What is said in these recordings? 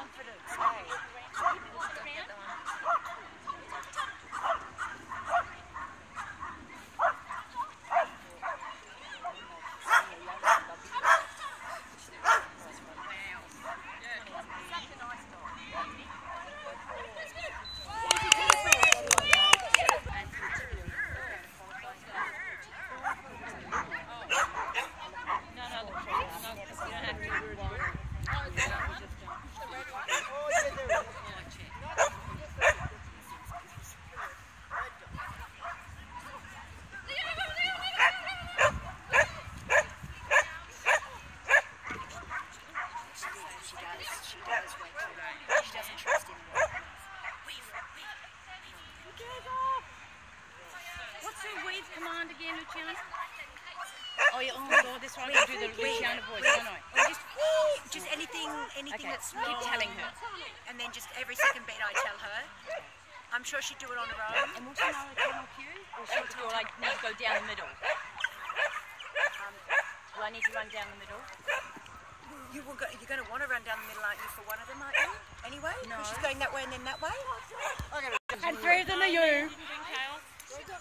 confidence. do wave command again, Luciana? Oh yeah, oh my god, This one. I do the Luciana voice, don't I? Just, just anything, anything okay. that's keep telling her, and then just every second beat I tell her. I'm sure she'd do it on her own. And will she know a camel cue, or she'll like now go down the middle? Um, do I need to run down the middle? You will go, you're going to want to run down the middle, aren't you, for one of them, aren't you? Anyway, no. she's going that way and then that way. And three of them are you.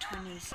20s.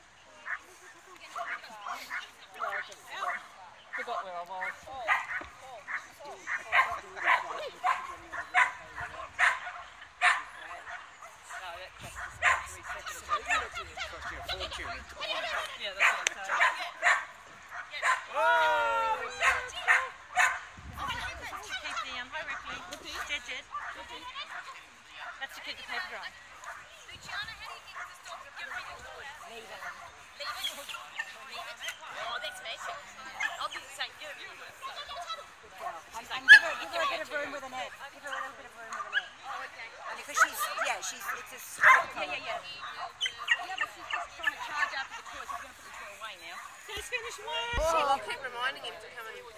Rid of Leave it. Leave it? Oh, that's magic. I'll do the same. Give it. And, and give, her, give her a bit of room with a net. Give her a little bit of room with a net. Oh, okay. Because she's, yeah, she's, it's a split Yeah, yeah, yeah. Just trying to charge after the going to put the toy away now. Oh, I'll keep reminding him to come and